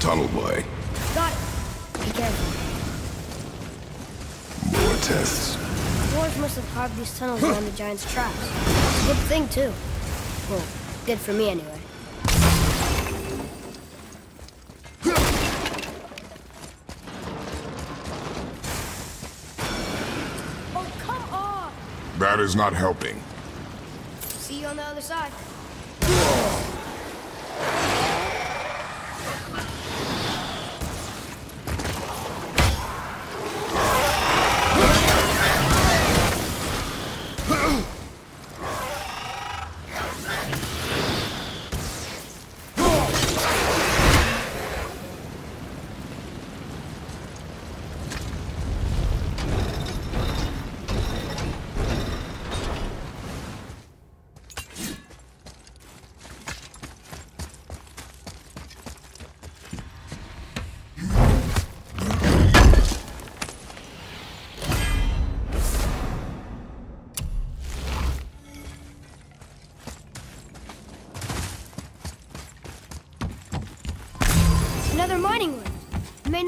tunnel boy. Got it. Be careful. More tests. Dwarves must have carved these tunnels around the giant's traps. Good thing, too. Well, good for me, anyway. Oh, come on! That is not helping. See you on the other side.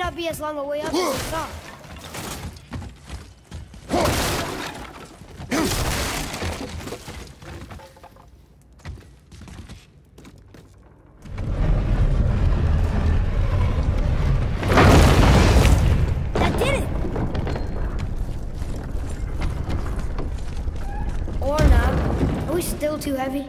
Not be as long a way up as we! Or not. Are we still too heavy?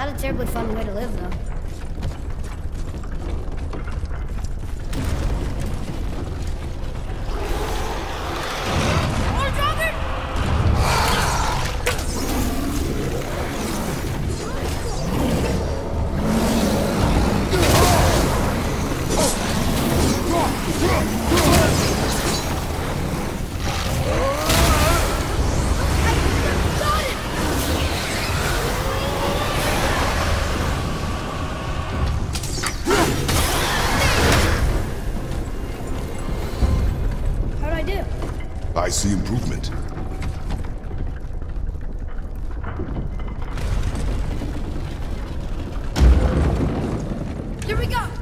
Not a terribly fun way to live, though. I see improvement. Here we go!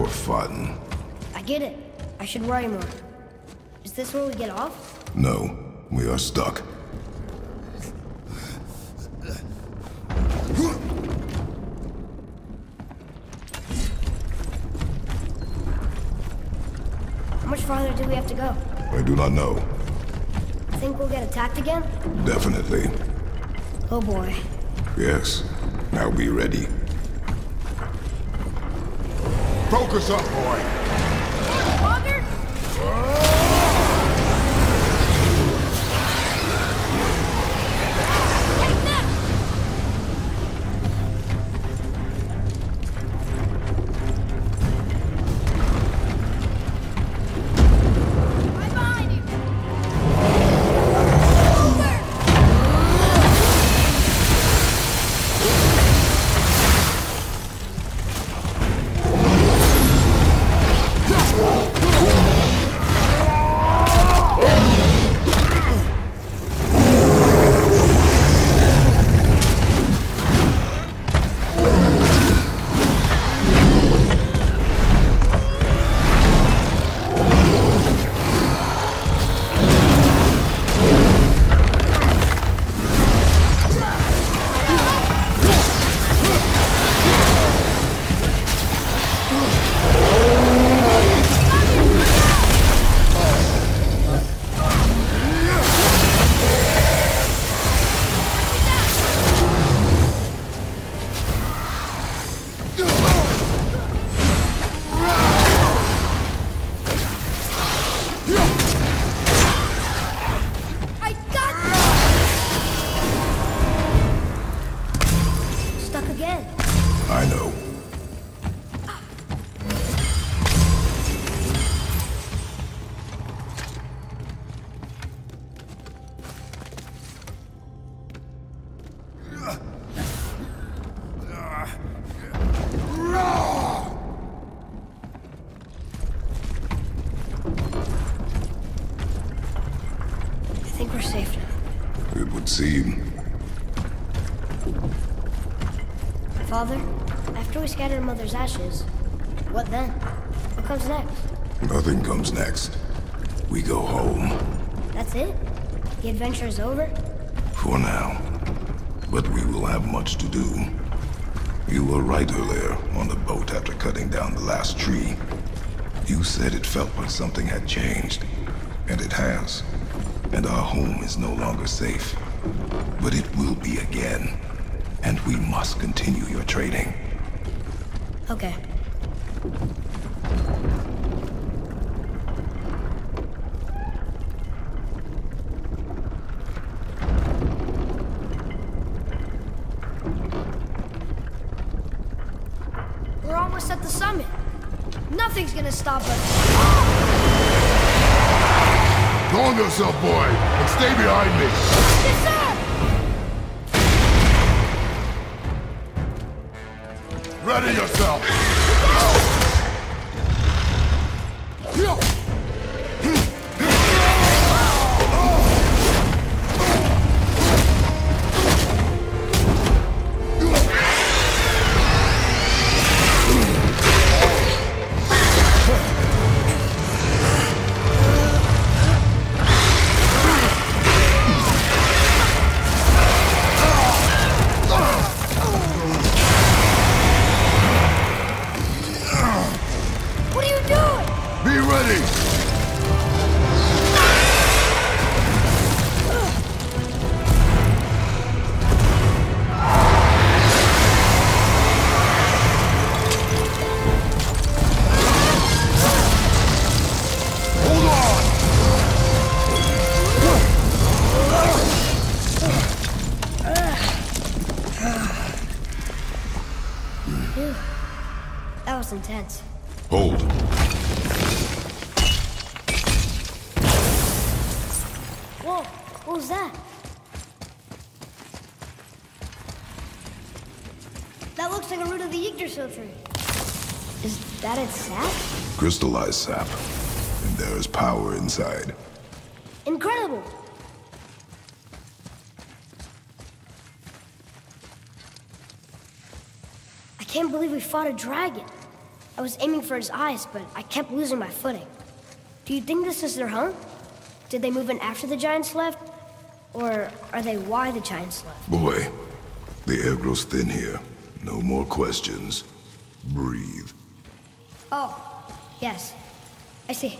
For fun? I get it. I should worry more. Is this where we get off? No, we are stuck. How much farther do we have to go? I do not know. Think we'll get attacked again? Definitely. Oh boy. Yes. Now be ready. Focus up, boy! It would seem. Father, after we scatter Mother's ashes, what then? What comes next? Nothing comes next. We go home. That's it? The adventure is over? For now. But we will have much to do. You were right earlier on the boat after cutting down the last tree. You said it felt like something had changed. And it has. And our home is no longer safe. But it will be again. And we must continue your trading. Okay. We're almost at the summit. Nothing's gonna stop us. Calm yourself, boy, and stay behind me. Yes, sir! Ready yourself. Intense. Hold. Whoa, what was that? That looks like a root of the Yggdrasil tree. Is that its sap? Crystallized sap. And there is power inside. Incredible! I can't believe we fought a dragon. I was aiming for his eyes, but I kept losing my footing. Do you think this is their home? Did they move in after the giants left? Or are they why the giants left? Boy, the air grows thin here. No more questions. Breathe. Oh, yes. I see.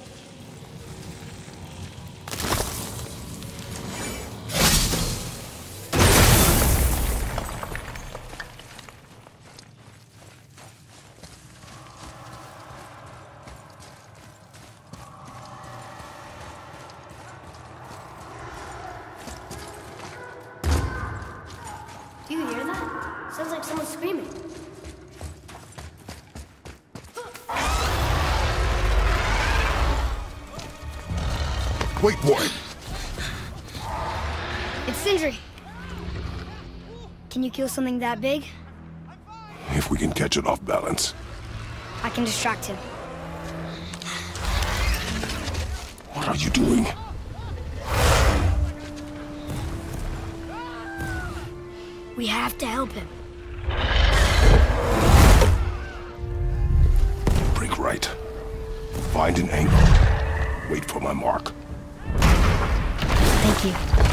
Sounds like someone screaming. Wait, boy. It's Sindri. Can you kill something that big? If we can catch it off balance. I can distract him. What are you doing? We have to help him. Find an angle. Wait for my mark. Thank you.